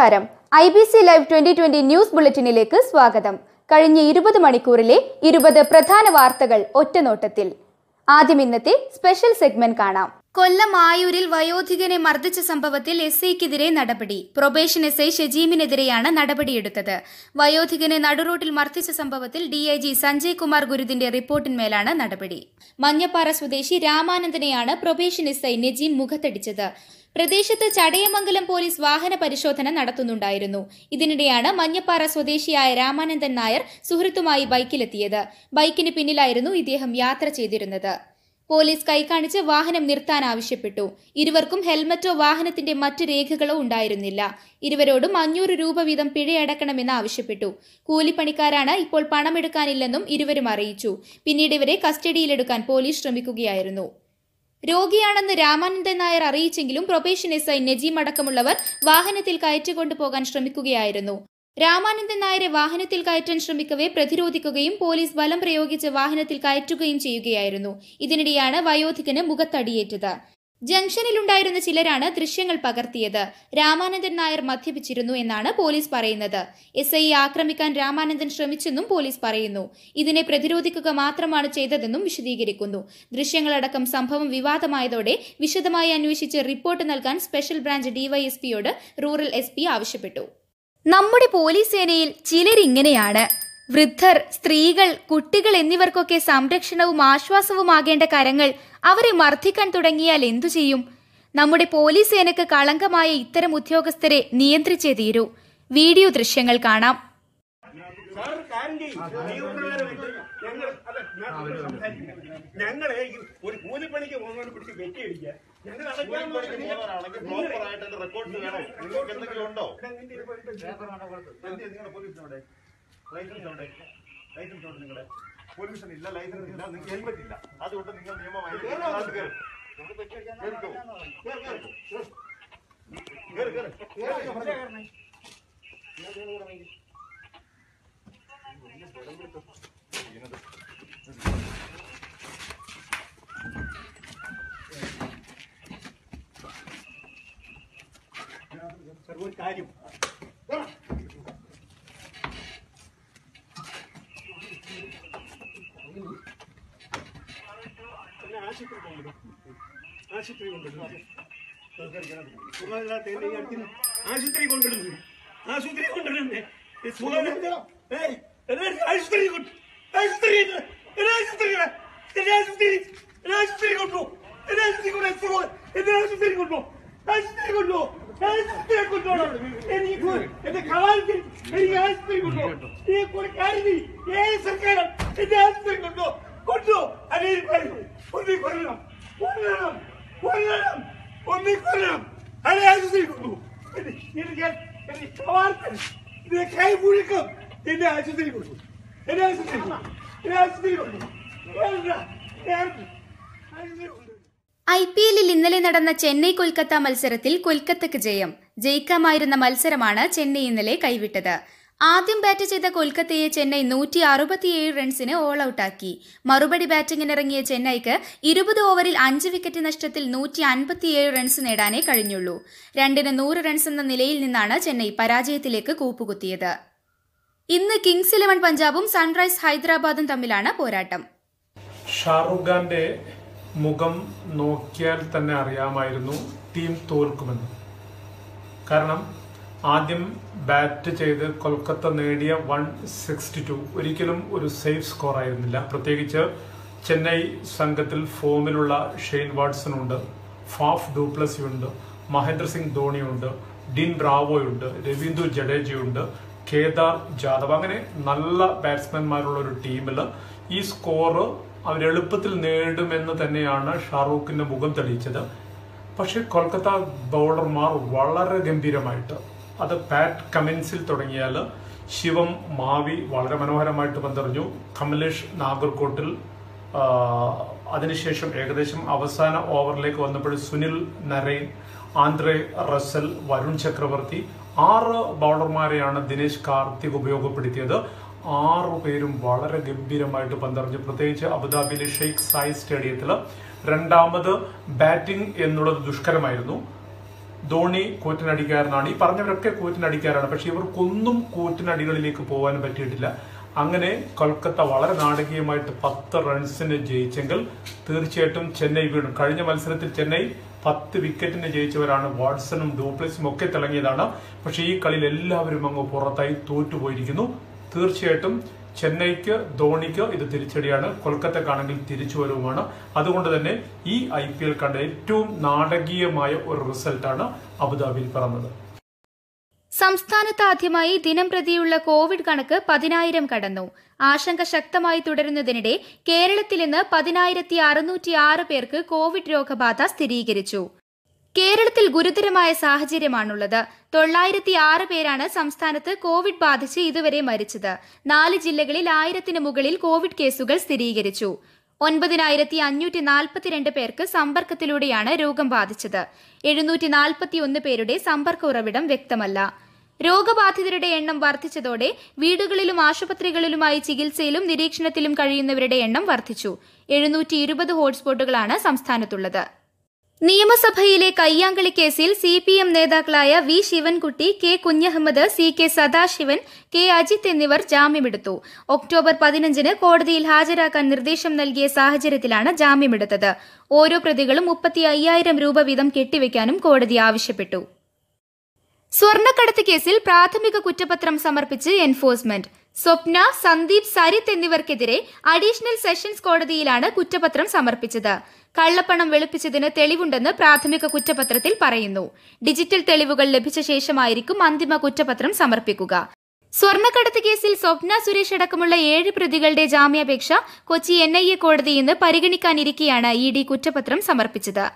നമസ്കാരം. I B C live twenty twenty news ബുള്ളറ്റിനിലേക്ക് സ്വാഗതം. കഴിഞ്ഞ ഇരുപത് മണിക്കൂറിലെ ഇരുപത് പ്രധാന വാർത്തകൾ ഒറ്റനോട്ടത്തിൽ. ആദ്യം ഇന്നത്തെ സ്പെഷ്യൽ സെഗ്മെന്റ് കാണാം. കൊല്ലം ആയൂരിൽ വയോധികനെ മർദ്ദിച്ച സംഭവത്തിൽ എസ് ഐക്കെതിരെ നടപടി. പ്രൊബേഷൻ എസ് ഐ ഷജീമിനെതിരെയാണ് നടപടിയെടുത്തത്. വയോധികനെ നടുറോട്ടിൽ മർദ്ദിച്ച സംഭവത്തിൽ ഡിഐജി സഞ്ജയ് കുമാർ ഗുരുതിന്റെ റിപ്പോർട്ടിന്മേലാണ് നടപടി. മഞ്ഞപ്പാറ സ്വദേശി രാമാനന്ദനെയാണ് പ്രൊബേഷൻ എസ് ഐ നജീം മുഖത്തടിച്ചത്. പ്രദേശത്ത് ചടയമംഗലം പോലീസ് വാഹന പരിശോധന നടത്തുന്നുണ്ടായിരുന്നു. ഇതിനിടെയാണ് മഞ്ഞപ്പാറ സ്വദേശിയായ രാമാനന്ദൻ നായർ സുഹൃത്തുമായി ബൈക്കിലെത്തിയത്. ബൈക്കിന് പിന്നിലായിരുന്നു ഇദ്ദേഹം യാത്ര ചെയ്തിരുന്നത്. പോലീസ് കൈകാണിച്ച് വാഹനം നിർത്താൻ ആവശ്യപ്പെട്ടു. ഇരുവർക്കും ഹെൽമറ്റോ വാഹനത്തിന്റെ മറ്റു രേഖകളോ ഉണ്ടായിരുന്നില്ല. ഇരുവരോടും അഞ്ഞൂറ് രൂപ വീതം പിഴയടക്കണമെന്ന് ആവശ്യപ്പെട്ടു. കൂലിപ്പണിക്കാരാണ് ഇപ്പോൾ പണമെടുക്കാനില്ലെന്നും ഇരുവരും അറിയിച്ചു. പിന്നീട് ഇവരെ കസ്റ്റഡിയിലെടുക്കാൻ പോലീസ് ശ്രമിക്കുകയായിരുന്നു. രോഗിയാണെന്ന് രാമാനന്ദൻ നായർ അറിയിച്ചെങ്കിലും പ്രൊബേഷൻ എസ് ഐ നജീം അടക്കമുള്ളവർ വാഹനത്തിൽ കയറ്റിക്കൊണ്ടു പോകാൻ ശ്രമിക്കുകയായിരുന്നു. രാമാനന്ദൻ നായരെ വാഹനത്തിൽ കയറ്റാൻ ശ്രമിക്കവേ പ്രതിരോധിക്കുകയും പോലീസ് ബലം പ്രയോഗിച്ച് വാഹനത്തിൽ കയറ്റുകയും ചെയ്യുകയായിരുന്നു. ഇതിനിടെയാണ് വയോധികന് മുഖത്തടിയേറ്റത്. ജംഗ്ഷനിലുണ്ടായിരുന്ന ചിലരാണ് ദൃശ്യങ്ങൾ പകർത്തിയത്. രാമാനന്ദൻ നായർ മദ്യപിച്ചിരുന്നു എന്നാണ് പോലീസ് പറയുന്നത്. എസ് ഐ ആക്രമിക്കാൻ രാമാനന്ദൻ ശ്രമിച്ചെന്നും പോലീസ് പറയുന്നു. ഇതിനെ പ്രതിരോധിക്കുക മാത്രമാണ് ചെയ്തതെന്നും വിശദീകരിക്കുന്നു. ദൃശ്യങ്ങളടക്കം സംഭവം വിവാദമായതോടെ വിശദമായി അന്വേഷിച്ച് റിപ്പോർട്ട് നൽകാൻ സ്പെഷ്യൽ ബ്രാഞ്ച് ഡിവൈഎസ്പിയോട് റൂറൽ എസ് ആവശ്യപ്പെട്ടു. നമ്മുടെ പോലീസ് സേനയിൽ ചിലരിങ്ങനെയാണ്. വൃദ്ധർ സ്ത്രീകൾ കുട്ടികൾ എന്നിവർക്കൊക്കെ സംരക്ഷണവും ആശ്വാസവുമാകേണ്ട കരങ്ങൾ അവരെ മർദ്ദിക്കാൻ തുടങ്ങിയാൽ എന്തു ചെയ്യും? നമ്മുടെ പോലീസ് സേനക്ക് കളങ്കമായ ഇത്തരം ഉദ്യോഗസ്ഥരെ നിയന്ത്രിച്ചേ തീരൂ. വീഡിയോ ദൃശ്യങ്ങൾ കാണാം. ഞങ്ങളെ ഒരു കൂലിപ്പണിക്ക് പോകുന്നവരെ പിടിച്ച് വെറ്റി അടിക്കുക ഞങ്ങൾ അടയ്ക്കാൻ പോകുന്നവരാണെങ്കിൽ പ്രോപ്പർ ആയിട്ട് റെക്കോർഡ്സ് വേണം. നിങ്ങൾക്ക് എന്തെങ്കിലും ഉണ്ടോ നിങ്ങളുടെ ലൈസൻസ് ലൈസൻസ് ഉണ്ട് നിങ്ങളുടെ പൊല്യൂഷൻ ഇല്ല ലൈസൻസ് ഇല്ല നിങ്ങൾക്ക് ഹെൽമെറ്റ് ഇല്ല. അതുകൊണ്ട് നിങ്ങൾ നിയമമായി ഒരു കാര്യം എന്നെ ആശുപത്രി കൊണ്ടുവിടും ആശുപത്രി അടുത്തിന് ആശുപത്രി കൊണ്ടുവിടുന്നു ആശുപത്രി എന്നെ ആശുപത്രി ആശുപത്രി ആശുപത്രി ആശുപത്രി ആശുപത്രി കൊണ്ടു എന്നെ ആശുപത്രി കൊണ്ട് സുഖം എന്നെ ആശുപത്രി കൊണ്ടു ആശുപത്രി കൊണ്ടു ആശുപത്രി കൊണ്ടുപോകണം എനിക്ക് എന്റെ കവാലത്തിൽ എനിക്ക് ആശുപത്രി കൊണ്ടു ഈ ഒരു കാര്യം ചെയ്യ്. ഏത് സർക്കാരും എന്റെ ആശുപത്രി കൊണ്ടു കൊണ്ടു അല്ലെങ്കിൽ ഒന്നി കൊല്ലണം. കൊല്ലണം. കൊല്ലണം. ഒന്നിക്കൊല്ലണം ആശുപത്രി കൊണ്ടു എനിക്ക് എന്റെ കൈ മുഴുക്കും എന്നെ ആശുപത്രി കൊണ്ടു എന്റെ ആശുപത്രി കൊണ്ടു എന്റെ ആശുപത്രി കൊണ്ടു കേരള കേരള ആശുപത്രി കൊണ്ടു ഐ പി എല്ലിൽ ഇന്നലെ നടന്ന ചെന്നൈ കൊൽക്കത്ത മത്സരത്തിൽ കൊൽക്കത്തക്ക് ജയം. ജയിക്കാമായിരുന്ന മത്സരമാണ് ചെന്നൈ ഇന്നലെ കൈവിട്ടത്. ആദ്യം ബാറ്റ് ചെയ്ത കൊൽക്കത്തയെ ചെന്നൈ നൂറ്റി അറുപത്തിയേഴ് റൺസിന് ഓൾ ഔട്ടാക്കി മറുപടി ബാറ്റിംഗിനിറങ്ങിയ ചെന്നൈക്ക് ഇരുപത് ഓവറിൽ അഞ്ച് വിക്കറ്റ് നഷ്ടത്തിൽ നൂറ്റി അൻപത്തിയേഴ് റൺസ് നേടാനേ കഴിഞ്ഞുള്ളൂ. രണ്ടിന് നൂറ് റൺസ് എന്ന നിലയിൽ നിന്നാണ് ചെന്നൈ പരാജയത്തിലേക്ക് കൂപ്പുകുത്തിയത്. ഇന്ന് കിങ്സ് ഇലവൻ പഞ്ചാബും സൺറൈസ് ഹൈദരാബാദും തമ്മിലാണ് പോരാട്ടം. ഷാറുഖ് ഖാന്റെ മുഖം നോക്കിയാൽ തന്നെ അറിയാമായിരുന്നു ടീം തോൽക്കുമെന്ന്. കാരണം ആദ്യം ബാറ്റ് ചെയ്ത് കൊൽക്കത്ത നേടിയ വൺ സിക്സ്റ്റി ടു ഒരിക്കലും ഒരു സേഫ് സ്കോർ ആയിരുന്നില്ല. പ്രത്യേകിച്ച് ചെന്നൈ സംഘത്തിൽ ഫോമിലുള്ള ഷെയ്ൻ വാട്സൺ ഉണ്ട് ഫാഫ് ഡൂപ്ലസി ഉണ്ട് മഹേന്ദ്ര സിംഗ് ധോണിയുണ്ട് ഡിൻ റാവോയുണ്ട് രവീന്ദ്ര ജഡേജയുണ്ട് കേദാർ ജാദവ്. അങ്ങനെ നല്ല ബാറ്റ്സ്മാൻമാരുള്ള ഒരു ടീമിൽ ഈ സ്കോർ അവരെളുപ്പത്തിൽ നേടുമെന്ന് തന്നെയാണ് ഷാറൂഖിന്റെ മുഖം തെളിയിച്ചത്. പക്ഷേ കൊൽക്കത്ത ബൗളർമാർ വളരെ ഗംഭീരമായിട്ട് അത് പാറ്റ് കമിൻസിൽ തുടങ്ങിയാൽ ശിവം മാവി വളരെ മനോഹരമായിട്ട് പന്തറിഞ്ഞു. കമലേഷ് നാഗർകോട്ടിൽ അതിനുശേഷം ഏകദേശം അവസാന ഓവറിലേക്ക് വന്നപ്പോൾ Sunil Narine Andre Russell Varun Chakravarthy ആറ് ബൗളർമാരെയാണ് ദിനേശ് കാർത്തിക് ഉപയോഗപ്പെടുത്തിയത്. ആറു പേരും വളരെ ഗംഭീരമായിട്ട് പന്തറിഞ്ഞു. പ്രത്യേകിച്ച് അബുദാബിയിലെ ഷെയ്ഖ് സായി സ്റ്റേഡിയത്തിൽ രണ്ടാമത് ബാറ്റിംഗ് എന്നുള്ളത് ദുഷ്കരമായിരുന്നു. ധോണി കൂറ്റനടിക്കാരനാണ്. ഈ പറഞ്ഞവരൊക്കെ കൂറ്റനടിക്കാരാണ്. പക്ഷെ ഇവർക്കൊന്നും കൂറ്റനടികളിലേക്ക് പോകാൻ പറ്റിയിട്ടില്ല. അങ്ങനെ കൊൽക്കത്ത വളരെ നാടകീയമായിട്ട് പത്ത് റൺസിന് ജയിച്ചെങ്കിൽ തീർച്ചയായിട്ടും ചെന്നൈ വീണു. കഴിഞ്ഞ മത്സരത്തിൽ ചെന്നൈ പത്ത് വിക്കറ്റിന് ജയിച്ചവരാണ്. വാട്സണും ഡൂപ്ലസും ഒക്കെ തിളങ്ങിയതാണ്. പക്ഷെ ഈ കളിയിൽ എല്ലാവരും അങ്ങ് പുറത്തായി തോറ്റുപോയിരിക്കുന്നു. തീർച്ചയായിട്ടും ചെന്നൈക്ക് ധോണിക്ക് ഇത് തിരിച്ചടിയാണ്. കൊൽക്കത്തക്കാണെങ്കിൽ തിരിച്ചുവരവുമാണ് അതുകൊണ്ട് തന്നെ ഈ ഐ പി എൽ കണ്ട ഏറ്റവും നാടകീയമായ ഒരു റിസൾട്ടാണ് അബുദാബിയിൽ പറഞ്ഞത് സംസ്ഥാനത്ത് ആദ്യമായി ദിനം പ്രതിയുള്ള കോവിഡ് കണക്ക് പതിനായിരം കടന്നു. ആശങ്ക ശക്തമായി തുടരുന്നതിനിടെ കേരളത്തിൽ ഇന്ന് പതിനായിരത്തി അറുന്നൂറ്റി ആറ് പേർക്ക് കോവിഡ് രോഗബാധ സ്ഥിരീകരിച്ചു. കേരളത്തിൽ ഗുരുതരമായ സാഹചര്യമാണുള്ളത്. തൊള്ളായിരത്തി ആറ് പേരാണ് സംസ്ഥാനത്ത് കോവിഡ് ബാധിച്ച് ഇതുവരെ മരിച്ചത്. നാല് ജില്ലകളിൽ ആയിരത്തിന് മുകളിൽ കോവിഡ് കേസുകൾ സ്ഥിരീകരിച്ചു. ഒൻപതിനായിരത്തി അഞ്ഞൂറ്റി നാൽപ്പത്തിരണ്ട് പേർക്ക് സമ്പർക്കത്തിലൂടെയാണ് രോഗം ബാധിച്ചത്. എഴുന്നൂറ്റി നാൽപ്പത്തിയൊന്ന് പേരുടെ സമ്പർക്ക ഉറവിടം വ്യക്തമല്ല. രോഗബാധിതരുടെ എണ്ണം വർദ്ധിച്ചതോടെ വീടുകളിലും ആശുപത്രികളിലുമായി ചികിത്സയിലും നിരീക്ഷണത്തിലും കഴിയുന്നവരുടെ എണ്ണം വർദ്ധിച്ചു. എഴുന്നൂറ്റി ഇരുപത് ഹോട്ട്സ്പോട്ടുകളാണ് സംസ്ഥാനത്തുള്ളത്. നിയമസഭയിലെ കയ്യാങ്കളി കേസിൽ സി പി എം നേതാക്കളായ V Sivankutty K Kunhahammed C K Sadasivan K Ajith എന്നിവർ ജാമ്യമെടുത്തു. ഒക്ടോബർ പതിനഞ്ചിന് കോടതിയിൽ ഹാജരാക്കാൻ നിർദ്ദേശം നൽകിയ സാഹചര്യത്തിലാണ് ജാമ്യമെടുത്തത്. ഓരോ പ്രതികളും മുപ്പത്തി അയ്യായിരം രൂപ വീതം കെട്ടിവെക്കാനും കോടതി ആവശ്യപ്പെട്ടു. സ്വർണക്കടത്ത് കേസിൽ പ്രാഥമിക കുറ്റപത്രം സമർപ്പിച്ച് എൻഫോഴ്സ്മെന്റ്. സ്വപ്ന സന്ദീപ് സരിത്ത് എന്നിവർക്കെതിരെ അഡീഷണൽ സെഷൻസ് കോടതിയിലാണ് കുറ്റപത്രം സമർപ്പിച്ചത്. കള്ളപ്പണം വെളുപ്പിച്ചതിന് തെളിവുണ്ടെന്ന് പ്രാഥമിക കുറ്റപത്രത്തിൽ പറയുന്നു. ഡിജിറ്റൽ തെളിവുകൾ ലഭിച്ച ശേഷമായിരിക്കും അന്തിമ കുറ്റപത്രം സമർപ്പിക്കുക. സ്വർണക്കടത്ത് കേസിൽ സ്വപ്ന സുരേഷ് അടക്കമുള്ള ഏഴ് പ്രതികളുടെ ജാമ്യാപേക്ഷ കൊച്ചി എൻ ഐ എ കോടതി ഇന്ന് പരിഗണിക്കാനിരിക്കെയാണ് ഇ ഡി കുറ്റപത്രം സമർപ്പിച്ചത്.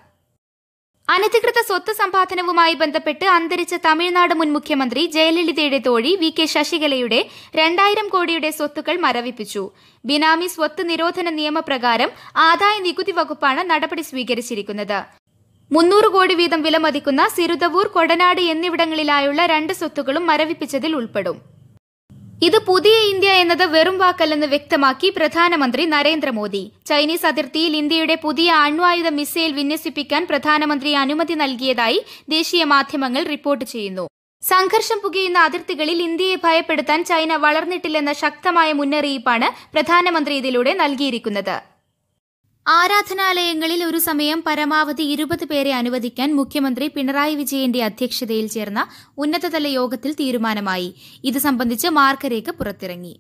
അനധികൃത സ്വത്ത് സമ്പാദനവുമായി ബന്ധപ്പെട്ട് അന്തരിച്ച തമിഴ്നാട് മുൻ മുഖ്യമന്ത്രി ജയലളിതയുടെ തോഴി വി കെ ശശികലയുടെ രണ്ടായിരം കോടിയുടെ സ്വത്തുക്കൾ മരവിപ്പിച്ചു. ബിനാമി സ്വത്ത് നിരോധന നിയമപ്രകാരം ആദായ നികുതി വകുപ്പാണ് നടപടി സ്വീകരിച്ചിരിക്കുന്നത്. മുന്നൂറ് കോടി വീതം വിലമതിക്കുന്ന സിരുതവൂർ കൊടനാട് എന്നിവിടങ്ങളിലായുള്ള രണ്ട് സ്വത്തുക്കളും മരവിപ്പിച്ചതിൽ ഉൾപ്പെടും. ഇത് പുതിയ ഇന്ത്യ എന്നത് വെറും വാക്കല്ലെന്ന് വ്യക്തമാക്കി പ്രധാനമന്ത്രി നരേന്ദ്രമോദി. ചൈനീസ് അതിർത്തിയിൽ ഇന്ത്യയുടെ പുതിയ അണ്വായുധ മിസൈൽ വിന്യസിപ്പിക്കാൻ പ്രധാനമന്ത്രി അനുമതി നൽകിയതായി ദേശീയ മാധ്യമങ്ങൾ റിപ്പോർട്ട് ചെയ്യുന്നു. സംഘർഷം പുകയുന്ന അതിർത്തികളിൽ ഇന്ത്യയെ ഭയപ്പെടുത്താൻ ചൈന വളർന്നിട്ടില്ലെന്ന ശക്തമായ മുന്നറിയിപ്പാണ് പ്രധാനമന്ത്രി ഇതിലൂടെ നൽകിയിരിക്കുന്നത്. ആരാധനാലയങ്ങളിൽ ഒരു സമയം പരമാവധി ഇരുപത് പേരെ അനുവദിക്കാൻ മുഖ്യമന്ത്രി പിണറായി വിജയന്റെ അധ്യക്ഷതയിൽ ചേർന്ന ഉന്നതതല യോഗത്തിൽ തീരുമാനമായി. ഇത് സംബന്ധിച്ച് മാർഗരേഖ പുറത്തിറങ്ങി.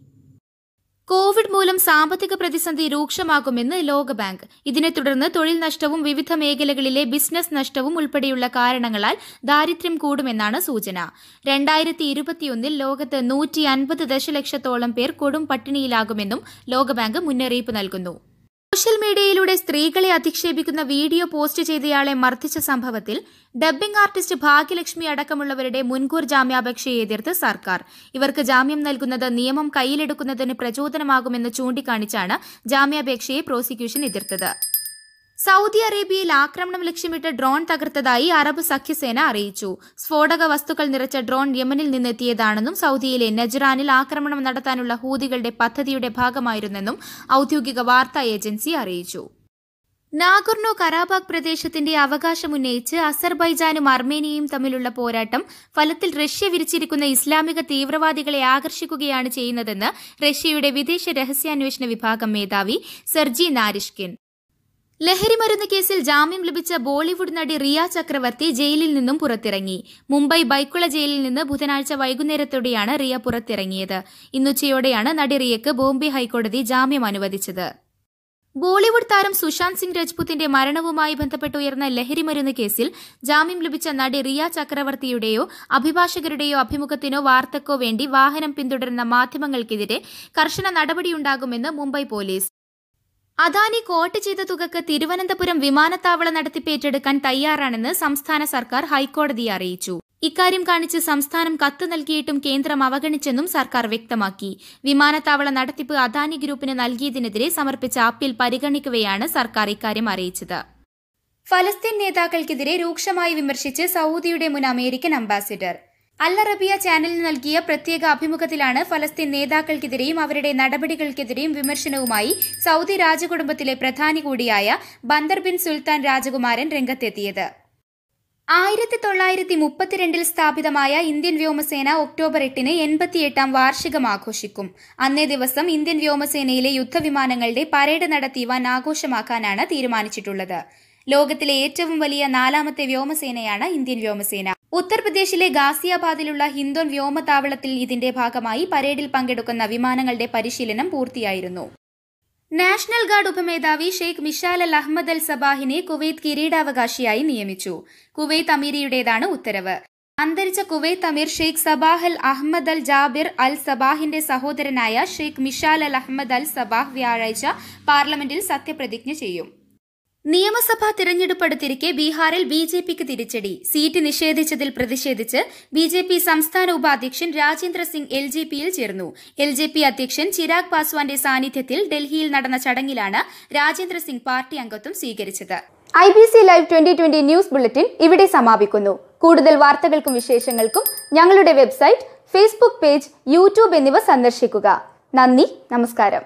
കോവിഡ് മൂലം സാമ്പത്തിക പ്രതിസന്ധി രൂക്ഷമാകുമെന്ന് ലോകബാങ്ക്. ഇതിനെ തുടർന്ന് തൊഴിൽ നഷ്ടവും വിവിധ മേഖലകളിലെ ബിസിനസ് നഷ്ടവും ഉൾപ്പെടെയുള്ള കാരണങ്ങളാൽ ദാരിദ്ര്യം കൂടുമെന്നാണ് സൂചന. രണ്ടായിരത്തി ഇരുപത്തിയൊന്നിൽ ലോകത്ത് നൂറ്റി അൻപത് ദശലക്ഷത്തോളം പേർ കൊടും പട്ടിണിയിലാകുമെന്നും ലോകബാങ്ക് മുന്നറിയിപ്പ് നൽകുന്നു. സോഷ്യൽ മീഡിയയിലൂടെ സ്ത്രീകളെ അധിക്ഷേപിക്കുന്ന വീഡിയോ പോസ്റ്റ് ചെയ്തയാളെ മർദ്ദിച്ച സംഭവത്തിൽ ഡബ്ബിംഗ് ആർട്ടിസ്റ്റ് ഭാഗ്യലക്ഷ്മി അടക്കമുള്ളവരുടെ മുൻകൂർ ജാമ്യാപേക്ഷയെ എതിർത്ത് സർക്കാർ. ഇവർക്ക് ജാമ്യം നൽകുന്നത് നിയമം കയ്യിലെടുക്കുന്നതിന് പ്രചോദനമാകുമെന്ന് ചൂണ്ടിക്കാണിച്ചാണ് ജാമ്യാപേക്ഷയെ പ്രോസിക്യൂഷൻ എതിർത്തത്. സൗദി അറേബ്യയിൽ ആക്രമണം ലക്ഷ്യമിട്ട് ഡ്രോൺ തകർത്തതായി അറബ് സഖ്യസേന അറിയിച്ചു. സ്ഫോടക വസ്തുക്കൾ നിറച്ച ഡ്രോൺ യമനിൽ നിന്നെത്തിയതാണെന്നും സൗദിയിലെ നജ്റാനിൽ ആക്രമണം നടത്താനുള്ള ഹൂതികളുടെ പദ്ധതിയുടെ ഭാഗമായിരുന്നെന്നും ഔദ്യോഗിക വാർത്താ ഏജൻസി അറിയിച്ചു. നാഗോർണോ കരാബാഗ് പ്രദേശത്തിന്റെ അവകാശമുന്നയിച്ച് അസർബൈജാനും അർമേനിയയും തമ്മിലുള്ള പോരാട്ടം ഫലത്തിൽ റഷ്യ വിരിച്ചിരിക്കുന്ന ഇസ്ലാമിക തീവ്രവാദികളെ ആകർഷിക്കുകയാണ് ചെയ്യുന്നതെന്ന് റഷ്യയുടെ വിദേശ രഹസ്യാന്വേഷണ വിഭാഗം മേധാവി സെർജി നാരിഷ്കിൻ. ലഹരിമരുന്ന് കേസിൽ ജാമ്യം ലഭിച്ച ബോളിവുഡ് നടി റിയ ചക്രവർത്തി ജയിലിൽ നിന്നും പുറത്തിറങ്ങി. മുംബൈ ബൈക്കുള ജയിലിൽ നിന്ന് ബുധനാഴ്ച വൈകുന്നേരത്തോടെയാണ് റിയ പുറത്തിറങ്ങിയത്. ഇന്നുച്ചയോടെയാണ് നടി റിയക്ക് ബോംബെ ഹൈക്കോടതി ജാമ്യം അനുവദിച്ചത്. ബോളിവുഡ് താരം സുശാന്ത് സിംഗ് രജ്പുത്തിന്റെ മരണവുമായി ബന്ധപ്പെട്ട് ഉയർന്ന ലഹരിമരുന്ന് കേസിൽ ജാമ്യം ലഭിച്ച നടി റിയ ചക്രവർത്തിയുടെയോ അഭിഭാഷകരുടെയോ അഭിമുഖത്തിനോ വാർത്തക്കോ വേണ്ടി വാഹനം പിന്തുടരുന്ന മാധ്യമങ്ങൾക്കെതിരെ കർശന നടപടിയുണ്ടാകുമെന്ന് മുംബൈ പോലീസ്. അദാനി കോട്ട് ചെയ്ത തുകക്ക് തിരുവനന്തപുരം വിമാനത്താവള നടത്തിപ്പേറ്റെടുക്കാൻ തയ്യാറാണെന്ന് സംസ്ഥാന സർക്കാർ ഹൈക്കോടതിയെ അറിയിച്ചു. ഇക്കാര്യം കാണിച്ച് സംസ്ഥാനം കത്ത് നൽകിയിട്ടും കേന്ദ്രം അവഗണിച്ചെന്നും സർക്കാർ വ്യക്തമാക്കി. വിമാനത്താവള നടത്തിപ്പ് അദാനി ഗ്രൂപ്പിന് നൽകിയതിനെതിരെ സമർപ്പിച്ച അപ്പീൽ പരിഗണിക്കവെയാണ് സർക്കാർ ഇക്കാര്യം അറിയിച്ചത്. ഫലസ്തീൻ നേതാക്കൾക്കെതിരെ രൂക്ഷമായി വിമർശിച്ച് സൗദിയുടെ മുൻ അമേരിക്കൻ അംബാസിഡർ. അൽ അറബിയ ചാനലിന് നൽകിയ പ്രത്യേക അഭിമുഖത്തിലാണ് ഫലസ്തീൻ നേതാക്കൾക്കെതിരെയും അവരുടെ നടപടികൾക്കെതിരെയും വിമർശനവുമായി സൗദി രാജകുടുംബത്തിലെ പ്രധാനി കൂടിയായ ബന്ദർ ബിൻ സുൽത്താൻ രാജകുമാരൻ രംഗത്തെത്തിയത്. ആയിരത്തി തൊള്ളായിരത്തി മുപ്പത്തിരണ്ടിൽ സ്ഥാപിതമായ ഇന്ത്യൻ വ്യോമസേന ഒക്ടോബർ എട്ടിന് എൺപത്തിയെട്ടാം വാർഷികം ആഘോഷിക്കും. അന്നേ ദിവസം ഇന്ത്യൻ വ്യോമസേനയിലെ യുദ്ധവിമാനങ്ങളുടെ പരേഡ് നടത്തി വൻ ആഘോഷമാക്കാനാണ് തീരുമാനിച്ചിട്ടുള്ളത്. ലോകത്തിലെ ഏറ്റവും വലിയ നാലാമത്തെ വ്യോമസേനയാണ് ഇന്ത്യൻ വ്യോമസേന. ഉത്തർപ്രദേശിലെ ഗാസിയാബാദിലുള്ള ഹിന്ദോൻ വ്യോമതാവളത്തിൽ ഇതിന്റെ ഭാഗമായി പരേഡിൽ പങ്കെടുക്കുന്ന വിമാനങ്ങളുടെ പരിശീലനം പൂർത്തിയായിരുന്നു. National guard ഉപമേധാവി Sheikh Mishal Al Ahmad Al സബാഹിനെ Kuwait കിരീടാവകാശിയായി നിയമിച്ചു. കുവൈത്ത് അമീരിയുടേതാണ് ഉത്തരവ്. അന്തരിച്ച കുവൈത്ത് അമീർ Sheikh Sabah Al Ahmad Al Jaber Al സബാഹിന്റെ സഹോദരനായ Sheikh Mishal Al Ahmad Al Sabah വ്യാഴാഴ്ച പാർലമെന്റിൽ സത്യപ്രതിജ്ഞ ചെയ്യും. നിയമസഭാ തിരഞ്ഞെടുപ്പ് അടുത്തിരിക്കെ ബീഹാറിൽ ബി ജെ പിക്ക് തിരിച്ചടി. സീറ്റ് നിഷേധിച്ചതിൽ പ്രതിഷേധിച്ച് ബി ജെ പി സംസ്ഥാന ഉപാധ്യക്ഷൻ രാജേന്ദ്ര സിംഗ് എൽ ജെ പിയിൽ ചേർന്നു. എൽ ജെ പി അധ്യക്ഷൻ ചിരാഗ് പാസ്വാന്റെ സാന്നിധ്യത്തിൽ ഡൽഹിയിൽ നടന്ന ചടങ്ങിലാണ് രാജേന്ദ്ര സിംഗ് പാർട്ടി അംഗത്വം സ്വീകരിച്ചത്. I B C live twenty twenty news bulletin ഇവിടെ സമാപിക്കുന്നു. കൂടുതൽ വാർത്തകൾക്കും വിശേഷങ്ങൾക്കും ഞങ്ങളുടെ വെബ്സൈറ്റ് ഫേസ്ബുക്ക് പേജ് യൂട്യൂബ് എന്നിവ സന്ദർശിക്കുക. നന്ദി നമസ്കാരം.